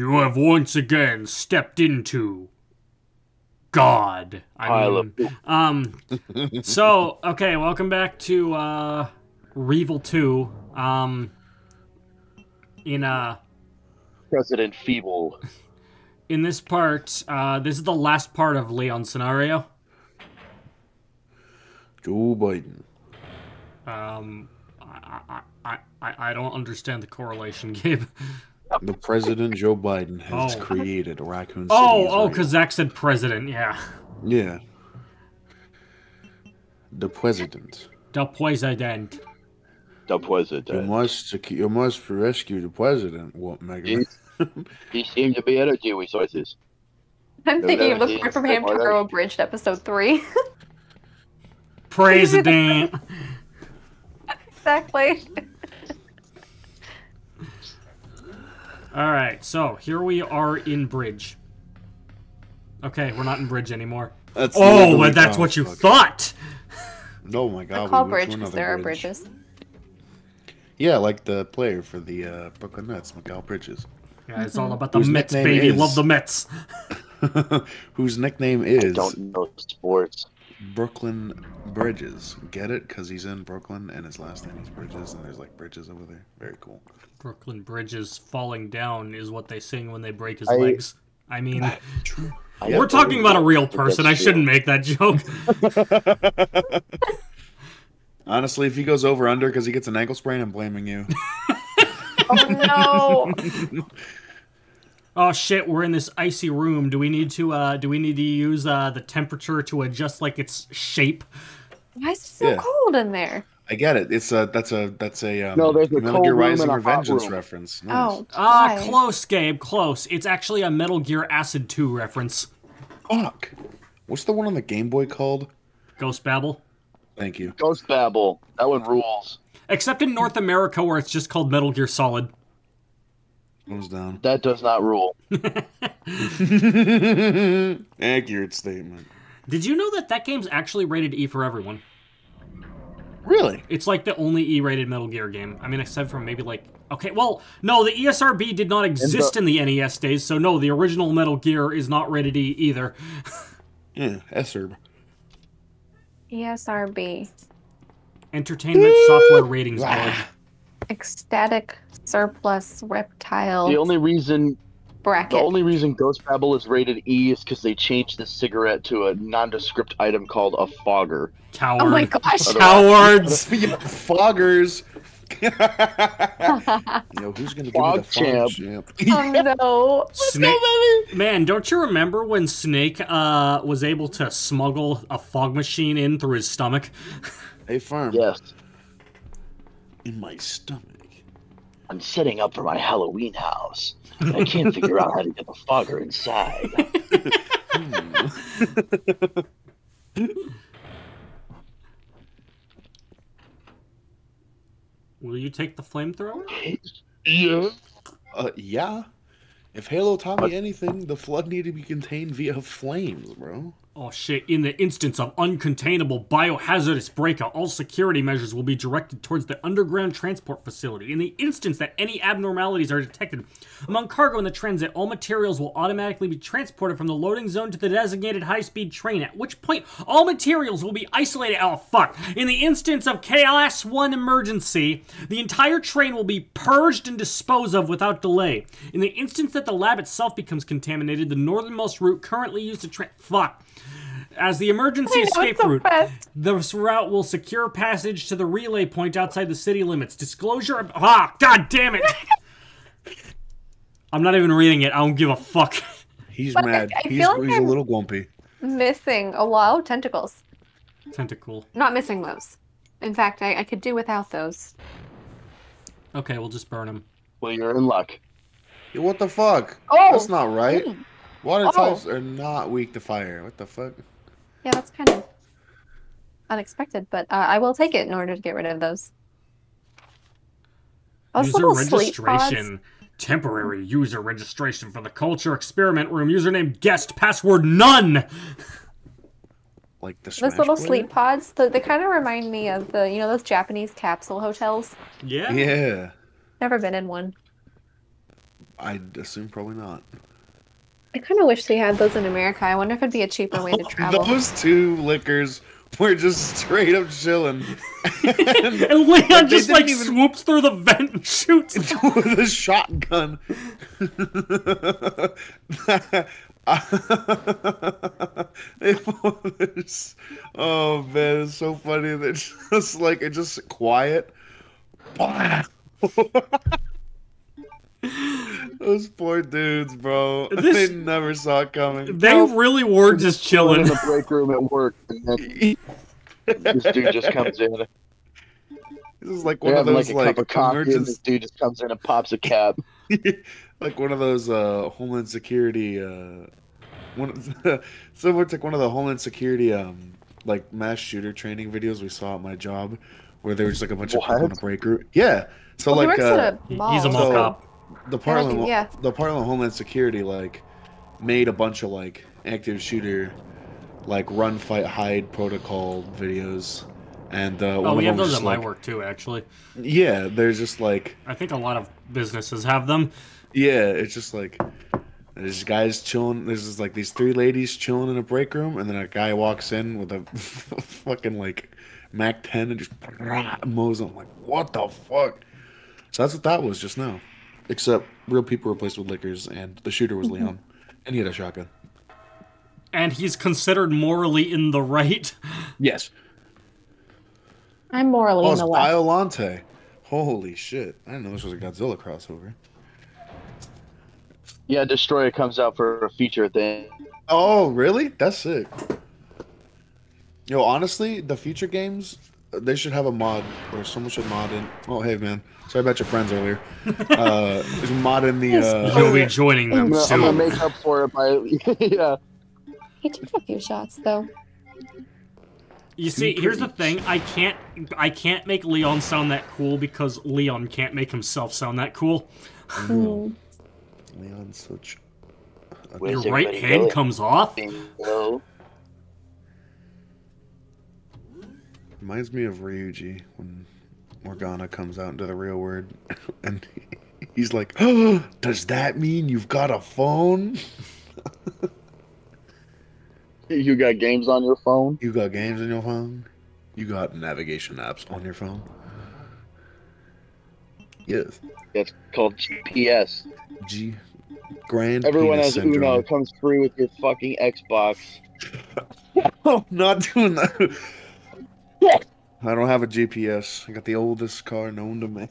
You have once again stepped into God. I Pile of mean, um, so okay, welcome back to uh, Revel Two. Um, in uh, President Feeble. in this part, uh, this is the last part of Leon's scenario. Joe Biden. Um, I, I, I, I I don't understand the correlation, Gabe. The president Joe Biden has Oh. created Raccoon oh, City. Oh, oh, right. because Zach said president. Yeah, yeah. The president. the president. The president. You must you must rescue the president. What Mega? He's- He seemed to be energy resources. I'm thinking of that the was part from the- Hamtaro Abridged episode three. President. exactly. All right, so here we are in Bridge. Okay, we're not in Bridge anymore. That's Oh, literally- but that's what you fuck. thought. Oh my god. I we call went bridge because another there are bridge. bridges. Yeah, like the player for the uh, Brooklyn Nets, Mikal Bridges, Yeah, it's all about the Whose Mets, baby. is- Love the Mets. whose nickname is I Don't know sports. Brooklyn Bridges. Get it? Because he's in Brooklyn and his last name is Bridges, and there's like bridges over there. Very cool. Brooklyn Bridges falling down is what they sing when they break his I- legs. I mean, True. I we're talking about a real person. I shouldn't make that joke. Honestly, if he goes over under because he gets an ankle sprain, I'm blaming you. Oh no! Oh shit, we're in this icy room. Do we need to uh do we need to use uh the temperature to adjust like its shape? Why is it so Yeah. cold in there? I get it. It's a that's a that's a um, No, there's a Metal cold Gear room Rising and a Revengeance room. reference. Nice. Oh, Ah, why? close, Gabe, close. It's actually a Metal Gear Acid 2 reference. fuck. What's the one on the Game Boy called? Ghost Babel. Thank you. Ghost Babel. That one rules. Except in North America where it's just called Metal Gear Solid. Thumbs down. That does not rule. Accurate statement. Did you know that that game's actually rated E for everyone? Really? It's like the only E-rated Metal Gear game. I mean, except for maybe like okay, well, no, the ESRB did not exist in the NES days, so no, the original Metal Gear is not rated E either. Yeah, SERB. E ESRB. Entertainment Software Ratings Board. Ecstatic surplus reptile The only reason bracket. the only reason Ghost Babel is rated E is because they changed the cigarette to a nondescript item called a fogger. Coward. oh my gosh! Cowards. Foggers. Yo, who's gonna give me the Fog fog champ. champ? oh no! Snake. Man, don't you remember when Snake uh, was able to smuggle a fog machine in through his stomach? Hey, firm. Yes. In my stomach. I'm setting up for my Halloween house. I can't figure out how to get the fogger inside. Will you take the flamethrower? yeah. Uh, yeah. If Halo taught me anything, the flood needed to be contained via flames, bro. Oh shit, in the instance of uncontainable biohazardous breakout, all security measures will be directed towards the underground transport facility. In the instance that any abnormalities are detected among cargo in the transit, all materials will automatically be transported from the loading zone to the designated high-speed train, at which point all materials will be isolated. Oh fuck. In the instance of Chaos 1 emergency, the entire train will be purged and disposed of without delay. In the instance that the lab itself becomes contaminated, the northernmost route currently used to train. Fuck. As the emergency know, escape it's the route, best. this route will secure passage to the relay point outside the city limits. Disclosure of. Ah, god damn it! I'm not even reading it. I don't give a fuck. He's But mad. I he's feel like he's a I'm- little grumpy. Missing a lot of tentacles. Tentacle. Not missing those. In fact, I, I could do without those. Okay, we'll just burn them. Well, you're in luck. Yo, what the fuck? Oh! That's not right. Water Oh. types are not weak to fire. What the fuck? Yeah, that's kind of unexpected, but uh, I will take it in order to get rid of those. Those user little sleep pods. registration. Temporary user registration for the culture experiment room. Username guest. Password none. like the Those little player? sleep pods, th- they kind of remind me of the, you know, those Japanese capsule hotels. Yeah. Yeah, Never been in one. I'd assume probably not. I kind of wish they had those in America. I wonder if it'd be a cheaper way to travel. Those two lickers were just straight up chilling. And Leon they just like even- swoops through the vent and shoots. with a shotgun. it was, oh man, it's so funny that just like it just quiet. Those poor dudes, bro. This- they never saw it coming. They really were just chilling in the break room at work, and then this dude just comes in. This is like one of those like a like, cup of coffee, and emergency this dude just comes in and pops a cap. like one of those uh homeland security uh one of so it's like one of the homeland security um like mass shooter training videos we saw at my job where there was like a bunch of people in a break room yeah so Well, he like works uh, at a mall. He's a mall So- cop. The parliament think- yeah. the parliament homeland security like made a bunch of like active shooter like run fight hide protocol videos and uh Oh, one we have them was those just at my like- work too, actually. yeah there's just like I think a lot of businesses have them. Yeah, it's just like there's guys chilling. There's just like these three ladies chilling in a break room, and then a guy walks in with a fucking like Mac 10 and just mows them. like, what the fuck? So that's what that was just now. Except real people replaced with lickers, and the shooter was mm-hmm. Leon, and he had a shotgun. And he's considered morally in the right. Yes. I'm morally Oh, in it's the left. Biolante. Holy shit! I didn't know this was a Godzilla crossover. Yeah, Destoroyah comes out for a feature thing. Oh, really? That's sick. Yo, honestly, the future games, they should have a mod, or someone should mod in. Oh, hey, man. Sorry about your friends earlier. Uh, there's mod in the. Uh, You'll be joining I'm them gonna, I'm gonna soon. make up for it by yeah. He took a few shots though. You see, here's the thing. I can't I can't make Leon sound that cool because Leon can't make himself sound that cool. Hmm. Leon's such. Where's Your right hand going? comes off. Hello? Reminds me of Ryuji when Morgana comes out into the real world, and he's like, oh, "Does that mean you've got a phone? You got games on your phone? You got games on your phone? You got navigation apps on your phone?" Yes. That's called GPS. G. Grand. Everyone has syndrome. Uno. It comes free with your fucking Xbox. Oh, not doing that. I don't have a GPS. I got the oldest car known to man.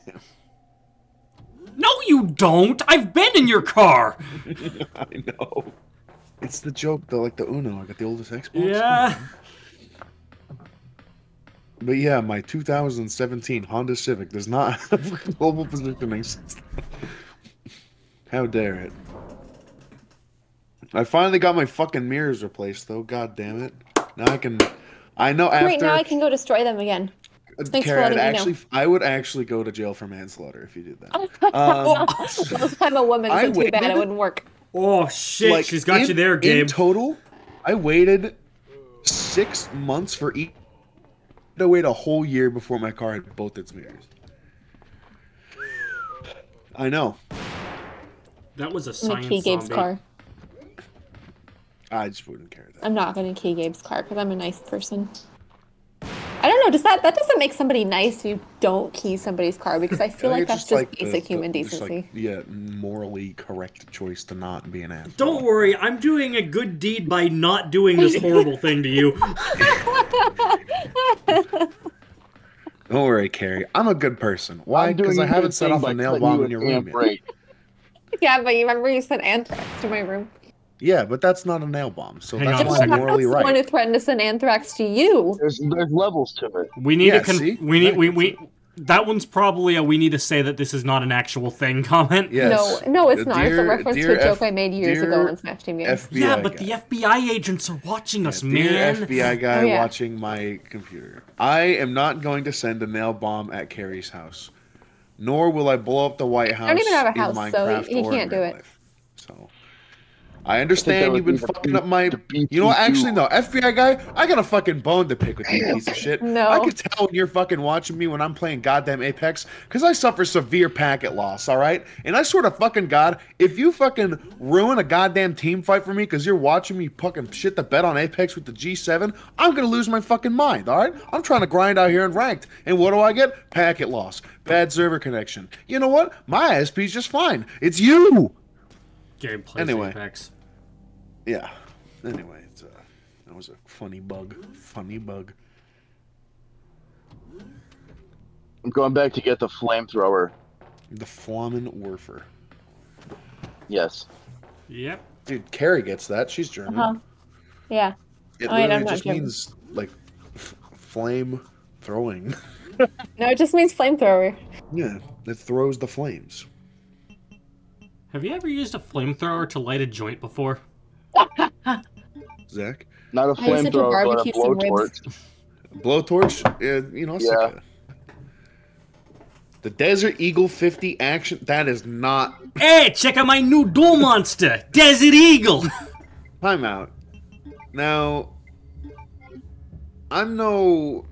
No, you don't. I've been in your car. I know. It's the joke though, like the Uno. I got the oldest Xbox. Yeah. But yeah, my 2017 Honda Civic does not have global positioning system. How dare it? I finally got my fucking mirrors replaced though. God damn it! Now I can. I know after. Great, now I can go destroy them again. Thanks for Carrie, I'd letting me know. I would actually go to jail for manslaughter if you did that. Um, Well, I'm a woman, I too bad it wouldn't work. Oh shit, like, she's got in- you there, Gabe. In total, I waited six months for each. I wait a whole year before my car had both its mirrors. I know. that was a I'm gonna science key Gabe's car. I just wouldn't care that. I'm not gonna key Gabe's car because I'm a nice person. I don't know. Does that that doesn't make somebody nice? if You don't key somebody's car because I feel like that's just, the- basic the- human just decency. like, yeah, morally correct choice to not be an asshole. Don't worry, I'm doing a good deed by not doing this horrible thing to you. Don't worry, Carrie. I'm a good person. Why? Because I haven't set off a nail bomb in your room yet. yeah, but you remember you sent anthrax to my room. Yeah, but that's not a nail bomb, so Hang that's on a. I'm morally That's the one who threatened to send anthrax to you. There's there's levels to it. We need Yeah, to con- see? we need we, we that one's probably a we need to say that this is not an actual thing comment. Yes. No, no, it's Uh, not. it's a reference to a joke F- I made years ago dear on Smash Team Games. FBI Yeah, but guy. the FBI agents are watching us, Dear man. FBI guy Oh, yeah. watching my computer. I am not going to send a nail bomb at Carrie's house, nor will I blow up the White House. I don't even have a in house, so Minecraft he can't do it. life. So I understand that you've been be fucking B- up my. You know what? Actually, no. FBI guy, I got a fucking bone to pick with you, piece of shit. No. I can tell when you're fucking watching me when I'm playing goddamn Apex, because I suffer severe packet loss, all right? And I swear to fucking God, if you fucking ruin a goddamn team fight for me because you're watching me fucking shit the bed on Apex with the G7, I'm gonna lose my fucking mind, all right? I'm trying to grind out here in ranked. And what do I get? Packet loss. Bad server connection. You know what? My ISP's just fine. It's you! Gameplay Anyway. Apex. Yeah. Anyway, it's, uh, that was a funny bug. Funny bug. I'm going back to get the flamethrower. The Flammen Werfer. Yes. Yep. Dude, Carrie gets that. She's German. Uh-huh. Yeah. It Oh, wait, I'm just German. means like f- flame throwing. No, it just means flamethrower. yeah, it throws the flames. Have you ever used a flamethrower to light a joint before? Zach, Not a used it flamethrower, but a barbecue blowtorch. blowtorch. Yeah, you know, it's Yeah. like a- the Desert Eagle 50 action. That is not Hey, check out my new duel monster, Desert Eagle. Time out. Now, I'm no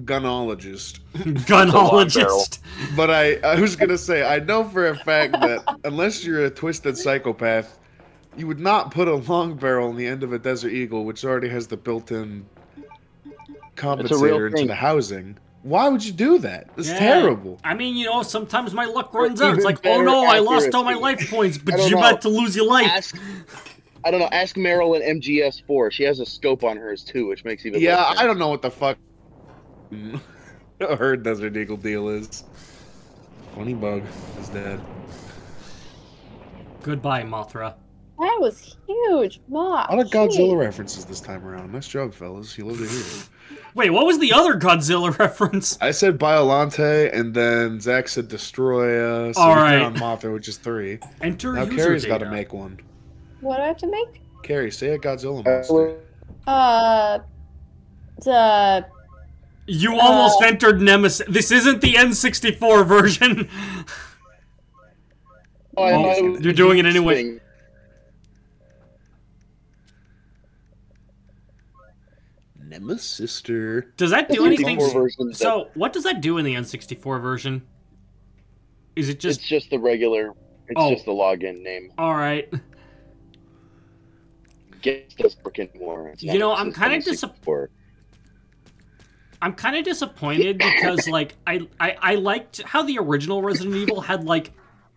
gunologist. Gunologist. But I, I was gonna say, I know for a fact that unless you're a twisted psychopath, you would not put a long barrel on the end of a Desert Eagle, which already has the built-in compensator into the housing. Why would you do that? It's Yeah. terrible. I mean, you know, sometimes my luck runs out. It's like, oh better no, I lost all my life points, but you're know. about to lose your life. Ask, I don't know. Ask Meryl in MGS4. She has a scope on hers too, which makes even Yeah, less I don't know what the fuck her Desert Eagle deal is. Funny bug is dead. Goodbye, Mothra. That was huge. Ma. A lot of Godzilla references this time around. Nice job, fellas. You love to hear it. Wait, what was the other Godzilla reference? I said Biolante, and then Zach said Destoroyah. So All All right. right. on Mothra, which is three. Enter Now user Carrie's got to make one. What do I have to make? Carrie, say a Godzilla monster. Uh, the You Uh, almost entered Nemesis. This isn't the N64 version. Oh, Oh, thought it was you're doing it this anyway. Thing. Nemesis sister. Does that do anything? 64 that- So, what does that do in the N64 version? Is it just it's just the regular. It's Oh. just the login name. all right? Gets does work anymore. You know, I'm kinda dis- 64. I'm kind of disappointed because like I, I I liked how the original Resident Evil had like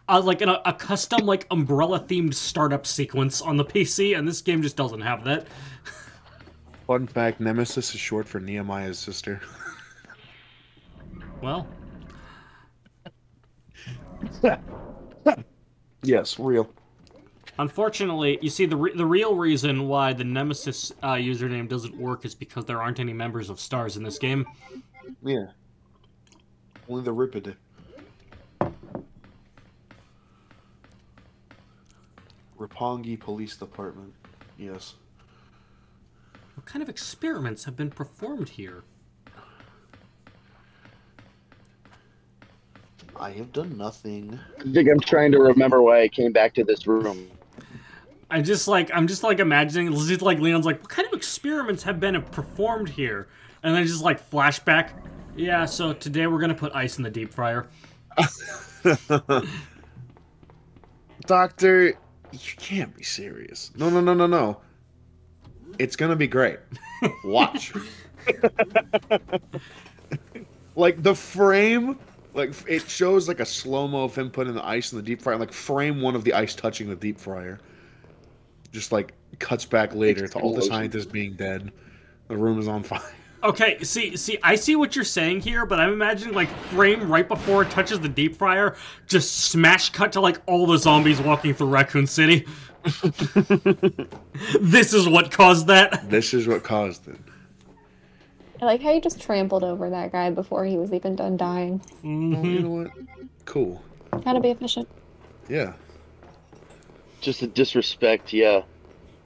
a, like an, a custom like umbrella themed startup sequence on the PC, and this game just doesn't have that. Fun fact: Nemesis is short for Nehemiah's sister. Well, yes, real. unfortunately, you see the re- the real reason why the Nemesis uh, username doesn't work is because there aren't any members of Stars in this game. Yeah. Only the Ripid. Rapongi Police Department. Yes. What kind of experiments have been performed here? I have done nothing. I think I'm trying to remember why I came back to this room. I just like I'm just like imagining it's just like Leon's like what kind of experiments have been performed here, and then just like flashback. Yeah, so today we're gonna put ice in the deep fryer. Doctor, you can't be serious. No, no, no, no, no. It's gonna be great. Watch. like the frame, like it shows like a slow mo of him putting the ice in the deep fryer. Like frame one of the ice touching the deep fryer. Just like cuts back later to all the scientists being dead. The room is on fire. Okay, see, see, I see what you're saying here, but I'm imagining like frame right before it touches the deep fryer, just smash cut to like all the zombies walking through Raccoon City. this is what caused that. This is what caused it. I like how you just trampled over that guy before he was even done dying. Well, you know what? Cool. Gotta be efficient. Yeah. Just a disrespect, yeah.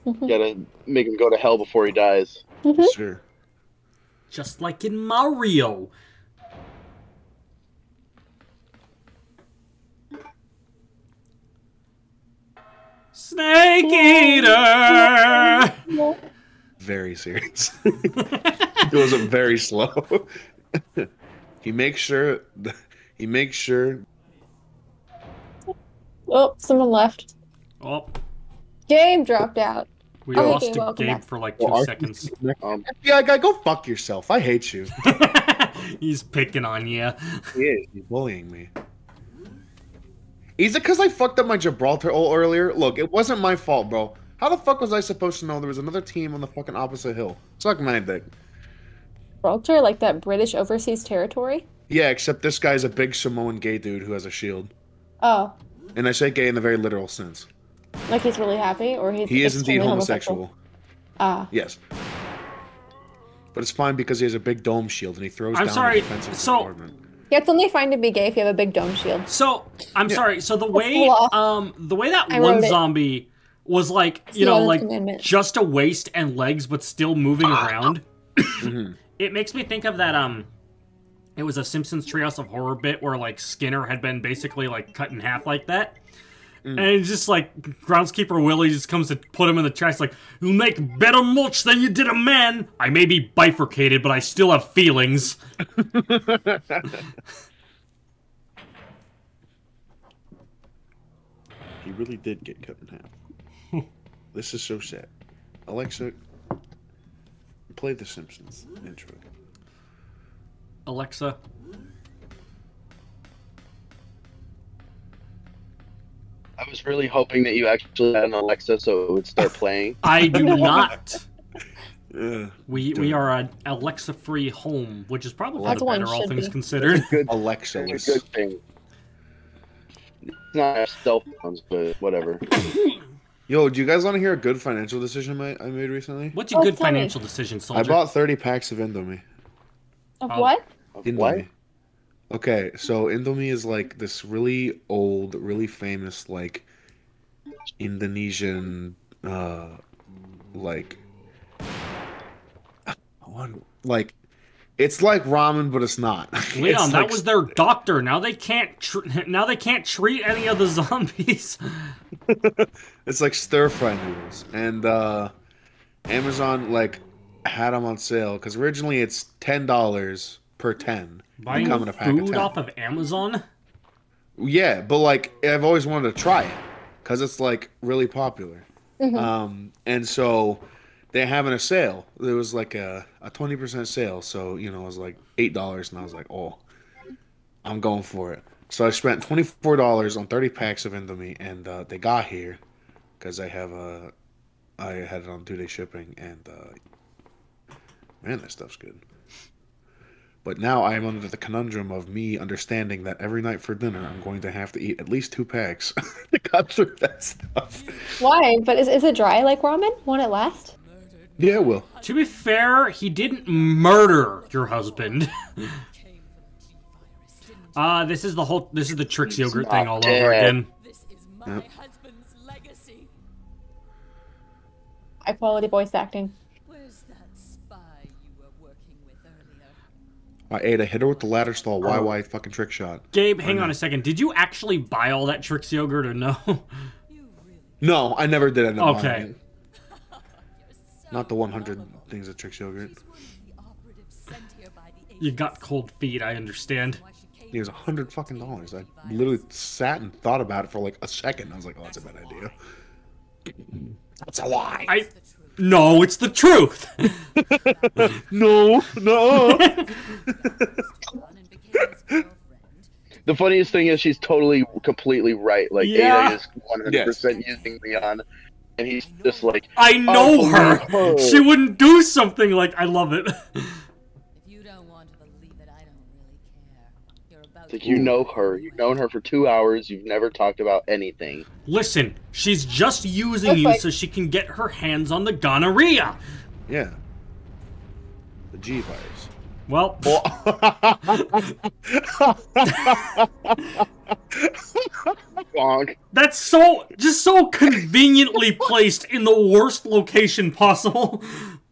Mhm. Gotta make him go to hell before he dies. Sure. Just like in Mario. Snake! Snake Eater! Very serious. it was up very slow. he makes sure. He makes sure. Oh, someone left. Oh, Game dropped out. we Okay, lost to welcome Gabe back. for like two Well, our- seconds. Um, Yeah, guy, go fuck yourself. I hate you. He's picking on you. He is. He's bullying me. Is it because I fucked up my Gibraltar ult earlier? Look, it wasn't my fault, bro. How the fuck was I supposed to know there was another team on the fucking opposite hill? Suck my dick. Gibraltar, like that British overseas territory? Yeah, except this guy's a big Samoan gay dude who has a shield. Oh, And I say gay in the very literal sense. like he's really happy, or he's He is indeed extremely homosexual. Ah, Yes. But it's fine because he has a big dome shield and he throws I'm down sorry, a defensive so- bombardment. Yeah, it's only fine to be gay if you have a big dome shield. So I'm sorry. So the way, law. um, the way that I one wrote it. zombie was like, It's you know, like Commandment. just a waist and legs, but still moving around. Mhm. It makes me think of that. Um, it was a Simpsons Treehouse of Horror bit where like Skinner had been basically like cut in half like that. Mm. And it's just like groundskeeper Willie just comes to put him in the trash. Like you make better mulch than you did a man. I may be bifurcated, but I still have feelings. He really did get cut in half. this is so sad. Alexa, play The Simpsons intro. Alexa, I was really hoping that you actually had an Alexa so it would start playing. I do not. Ugh. We we are an Alexa-free home, which is probably for the better, all should things be. considered. Good, Alexa it's a good thing. It's not cell phones, but whatever. Yo, do you guys want to hear a good financial decision I, I made recently? What's a Oh, good tell me. financial decision, soldier? I bought 30 packs of Indomie. Of what? Indomie. What? Okay, so Indomie is like this really old, really famous, like Indonesian, uh, like one, like it's like ramen, but it's not. Leon, It's that like- was their doctor. Now they can't. Tr- now they can't treat any of the zombies. It's like stir fry noodles, and uh, Amazon like had them on sale because originally it's ten dollars per ten. They Buying come in a pack of food off of Amazon. Yeah, but like I've always wanted to try it because it's like really popular. Um, and so they're having a sale. There was like a a twenty percent sale, so you know it was like eight dollars, and I was like, oh, I'm going for it. So I spent twenty four dollars on thirty packs of Indomie, and uh, they got here because I have a I had it on two day shipping, and uh, man, that stuff's good. But now I am under the conundrum of me understanding that every night for dinner I'm going to have to eat at least two packs to cut through that stuff. Why? But is, is it dry like ramen? Won't it last? Yeah, it will. To be fair, he didn't murder your husband. Ah, this is the whole. This is the Trix yogurt thing all over again. This is my Yep. husband's legacy. High quality voice acting. I ate a hitter with the ladder stall. Oh. Why, why fucking trick shot? Gabe, hang on a second. Did you actually buy all that Trix yogurt or no? You really No, I never did end up Okay. buying it. Not the 100 things of Trix yogurt. She's one of the operatives sent here by the you got cold feet. I understand. Why she came It was a hundred fucking dollars. I literally sat and thought about it for like a second. I was like, oh, that's a bad idea. That's a lie. I It's the truth. No, it's the truth. No, no. Run and became his girlfriend. The funniest thing is she's totally, completely right. Like Yeah. Ada is 100 percent using Leon, and he's just like, I know Oh, her. no. She wouldn't do something like. I love it. it's like you know her. You've known her for two hours. You've never talked about anything. Listen, she's just using you Perfect. so she can get her hands on the gonorrhea. yeah. The G virus. Well, Bonk. that's so just so conveniently placed in the worst location possible.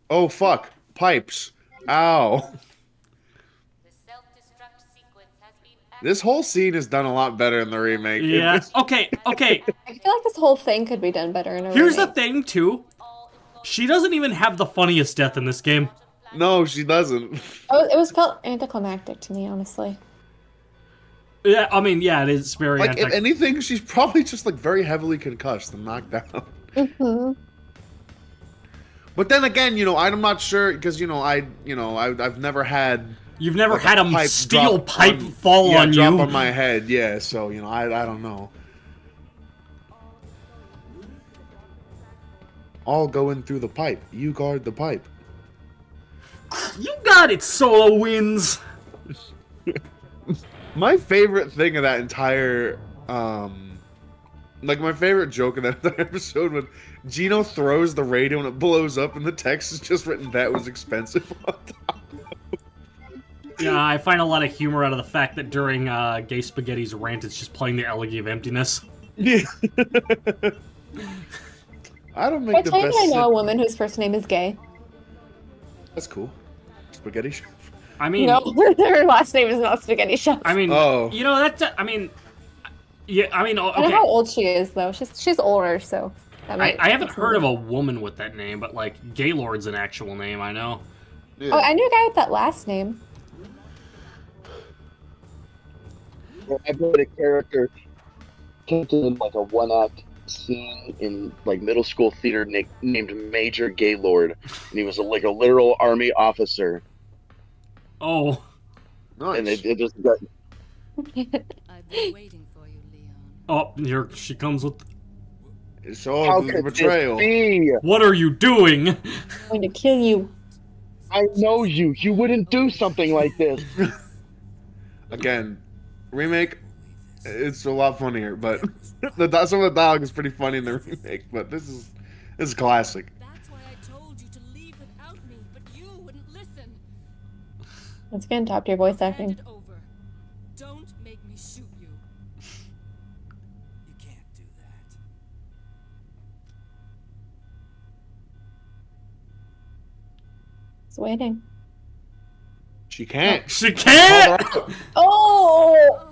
oh fuck! Pipes. Ow. The self-destruct sequence has been This whole scene is done a lot better in the remake. Yeah. It's- Okay. Okay. I feel like this whole thing could be done better in a remake. Here's the thing, too. She doesn't even have the funniest death in this game. no, she doesn't. Oh, it was felt anticlimactic to me, honestly. Yeah, I mean, yeah, it is very. Like, anti- if anything, she's probably just like very heavily concussed and knocked out. hmm But then again, you know, I'm not sure because you know I, you know, I, I've never had You've never like, had a pipe steel pipe on- fall yeah, on drop you. on my head. Yeah, so you know, I, I don't know. All going through the pipe. You guard the pipe. You got it, Solo wins. My favorite thing of that entire, um, like my favorite joke in that episode when Gino throws the radio and it blows up, and the text is just written "That was expensive." on top. Yeah, I find a lot of humor out of the fact that during uh, Gay Spaghetti's rant, it's just playing the Elegy of Emptiness. Yeah. I don't make I the tell you, best. I know a woman whose first name is gay. That's cool. Spaghetti. chef. I mean, No, her last name is not Spaghetti Chef. I mean, Oh. you know that's. I mean, yeah, I mean, o- I know okay. how old she is, though. She's she's older, so. that I, I haven't heard of a woman with that name, but like Gaylord's an actual name. I know. Yeah. Oh, I knew a guy with that last name. I played a character captain in like a one act scene in like middle school theater na- named Major Gaylord, and he was a, like a literal army officer, Oh, nice. and it, it just got I've been waiting for you, Leon. oh, here she comes with. It's all how the could betrayal. this be? What are you doing? I'm going to kill you. I know you. You wouldn't do something like this. Again, remake. It's a lot funnier, but the di- some of the dialogue is pretty funny in the remake. But this is this is classic. That's why I told you to leave without me, but you wouldn't listen. Once again, top tier voice acting. it. Don't make me shoot you. You can't do that. Just waiting. She can't. She can't. Oh!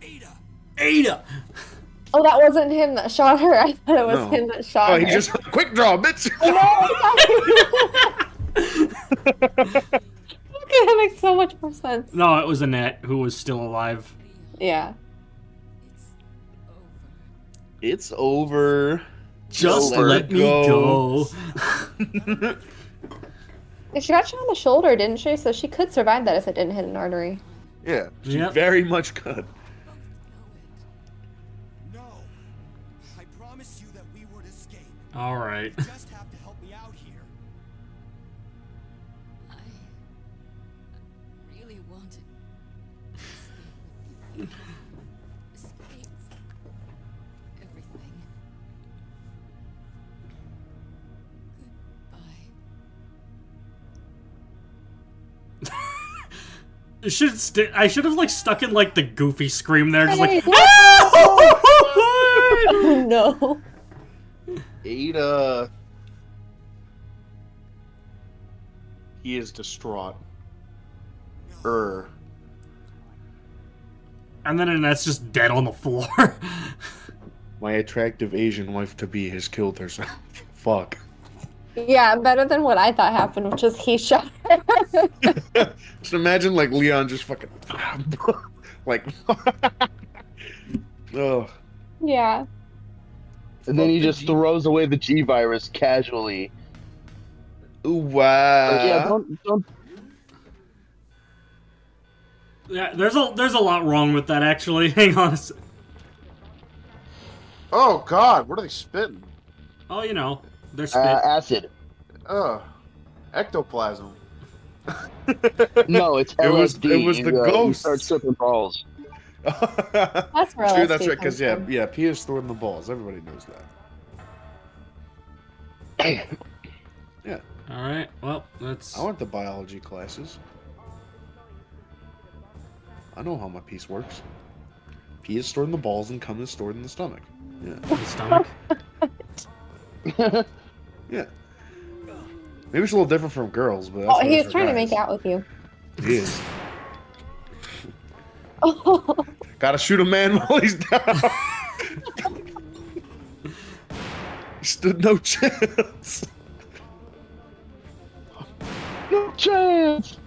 Ada! Ada. Oh, that wasn't him that shot her. I thought it was No. him that shot Oh, her. he just quick draw, bitch. no, okay, that makes so much more sense. No, it was Annette who was still alive. Yeah. It's over. It's over. Just Let let me go. go. Yeah, She got shot on the shoulder, didn't she? So she could survive that if it didn't hit an artery. Yeah, she Yep. very much could. No! I should st- I should have like stuck in like the goofy scream there, just like. Hey! Oh no. Ada. He is distraught. Er. and then Annette's just dead on the floor. My attractive Asian wife to be has killed herself. Fuck. Yeah, better than what I thought happened, which is he shot. Just imagine like Leon just fucking like Oh yeah. And then he the just G- throws away the G virus casually. Ooh, wow. Like, yeah, don't don't yeah, there's a there's a lot wrong with that actually. Hang on. a s- Oh god, what are they spitting? Oh, you know, they're spit. uh, acid. Oh, Ectoplasm. No, it's It was- LSD. it was the You, uh, you ghost. Start tripping balls. That's where True, LSD that's right, because yeah, yeah, P is throwing the balls. Everybody knows that. Yeah. All right. Well, that's. I went to biology classes. I know how my piece works. P is stored in the balls and cum is stored in the stomach. Yeah. the stomach. Yeah. Maybe it's a little different from girls, but that's Oh, he was for trying to make out with you. He is. Gotta shoot a man while he's down. he stood no chance. No chance.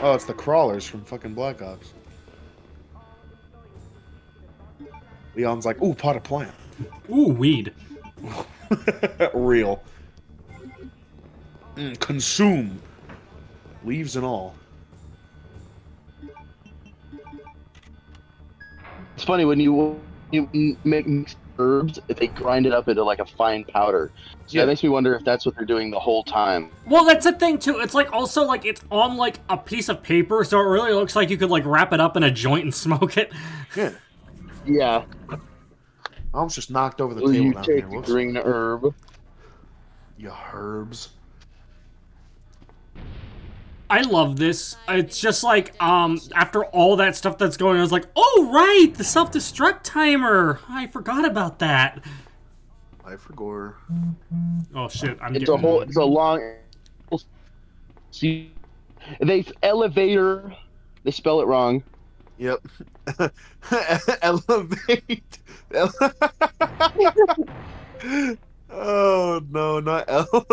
Oh, it's the crawlers from fucking Black Ops. Leon's like, ooh, pot of plant. Ooh, weed. Real. Mm, consume. Leaves and all. It's funny when you you make mixed herbs, they grind it up into like a fine powder. So Yeah. that makes me wonder if that's what they're doing the whole time. Well, that's the thing too. It's like also like it's on like a piece of paper, so it really looks like you could like wrap it up in a joint and smoke it. Yeah. Yeah, I almost just knocked over the Will table you down take here. the Whoops. green herb? You herbs. I love this. It's just like um after all that stuff that's going on, it's like, oh right, the self-destruct timer. I forgot about that. I forgot. Oh shit, I'm It's getting a whole. It's a long. See, they elevator. They spell it wrong. Yep. Elevate. oh no, not ele-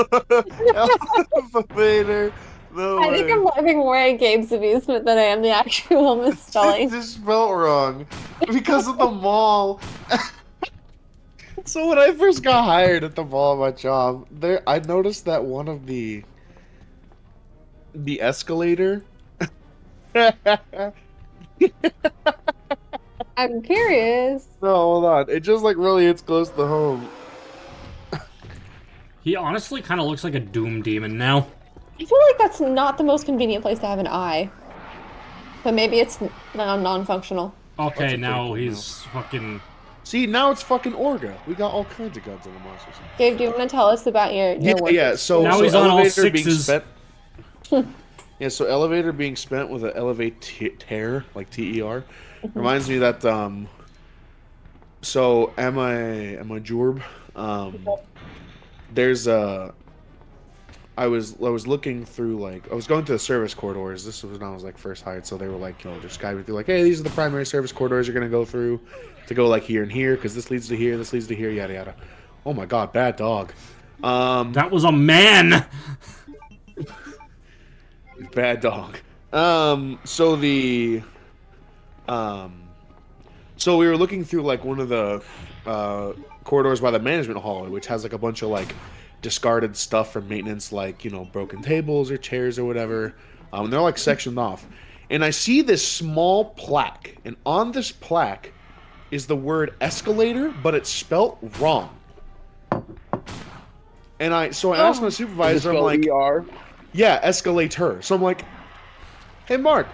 elevator. No I way. think I'm laughing more at Gabe's amusement than I am the actual misspelling. This spelled wrong because of the mall. so when I first got hired at the mall my job, there I noticed that one of the the escalator. I'm curious. No, hold on. It just like really hits close to home. He honestly kind of looks like a doom demon now. I feel like that's not the most convenient place to have an eye. But maybe it's n- non-functional. Okay, That's a now he's fucking. See, now it's fucking Orga. We got all kinds of guns in the monster. System. Gabe, do you want to tell us about your, your Yeah, work? yeah. So Now so he's on all elevator being sixes. spent. yeah, so elevator being spent with an elevate t- tear like T E R reminds me that um. So am I am I Jorb? Um, there's a. I was I was looking through like I was going through the service corridors. This was when I was like first hired, so they were like you know just guiding me through like hey these are the primary service corridors you're gonna go through to go like here and here because this leads to here this leads to here yada yada. Oh my god, bad dog. Um, That was a man. Bad dog. Um, so the, um, so we were looking through like one of the uh, corridors by the management hallway, which has like a bunch of like discarded stuff from maintenance, like you know broken tables or chairs or whatever. Um, and they're like sectioned off. And I see this small plaque, and on this plaque is the word escalator, but it's spelt wrong. And I so I asked my supervisor, I'm like, ER? Yeah, escalator. So I'm like, hey Mark,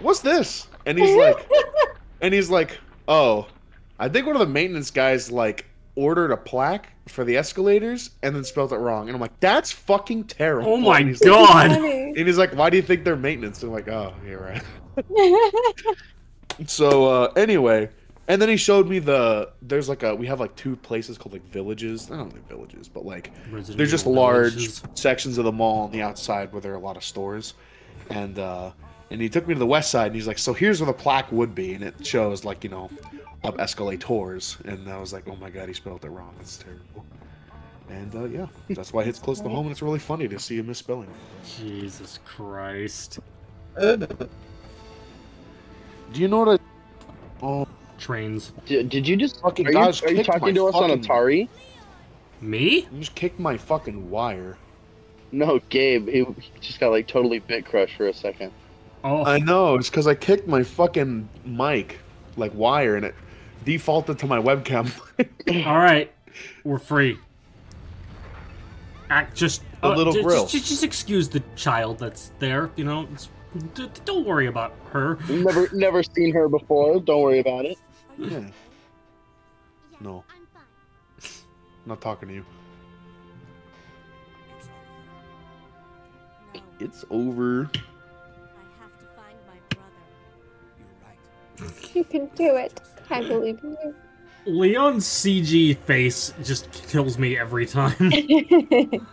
what's this? And he's like, and he's like, oh, I think one of the maintenance guys like ordered a plaque for the escalators and then spelled it wrong. And I'm like, that's fucking terrible. Oh my and he's like- god. Funny. and he's like, why do you think they're maintenance? I'm like, oh, you're right. So uh, anyway, and then he showed me the there's like a we have like two places called like villages. I don't think villages, but like Resident they're just large villages. sections of the mall on the outside where there are a lot of stores. And uh, and he took me to the west side and he's like, so here's where the plaque would be, and it shows like you know up escalators. And I was like, oh my god, he spelled it wrong. That's terrible. And uh, yeah, that's why it hits close to home, and it's really funny to see a misspelling. Jesus Christ. Do you know what? I... Oh, Trains. Did, did you just? Fucking are you, are you talking my to us on Atari? Me? you just kicked my fucking wire. No, Gabe. He, he just got like totally bit crushed for a second. Oh, I know. It's because I kicked my fucking mic, like wire, and it defaulted to my webcam. all right. We're free. Act just The uh, little ju- grill. Just, just, just excuse the child that's there. You know, It's- d- d- don't worry about her. Never, never seen her before. Don't worry about it. Yeah. No, not talking to you. It's over. I have to find my brother. You're right. you can do it. I believe in you. Leon's CG face just kills me every time.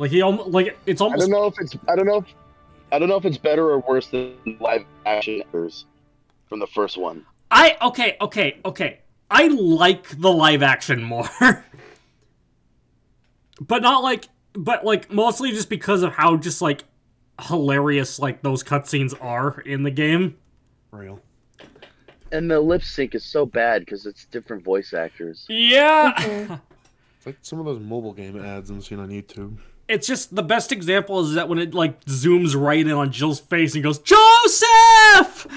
Like he almost like it's almost. I don't know if it's I don't know if, I don't know if it's better or worse than live action actors from the first one. I okay, okay, okay. I like the live action more. but not like but like mostly just because of how just like hilarious like those cutscenes are in the game. Real. And the lip sync is so bad because it's different voice actors. Yeah. It's like some of those mobile game ads I'm seeing on YouTube. It's just the best example is that when it like zooms right in on Jill's face and goes, Joseph!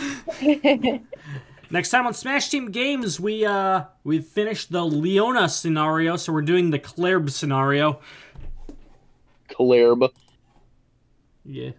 Next time on Smash Team Games, we uh we finished the Leon A scenario, so we're doing the Claire B scenario. Kalerb. Yeah.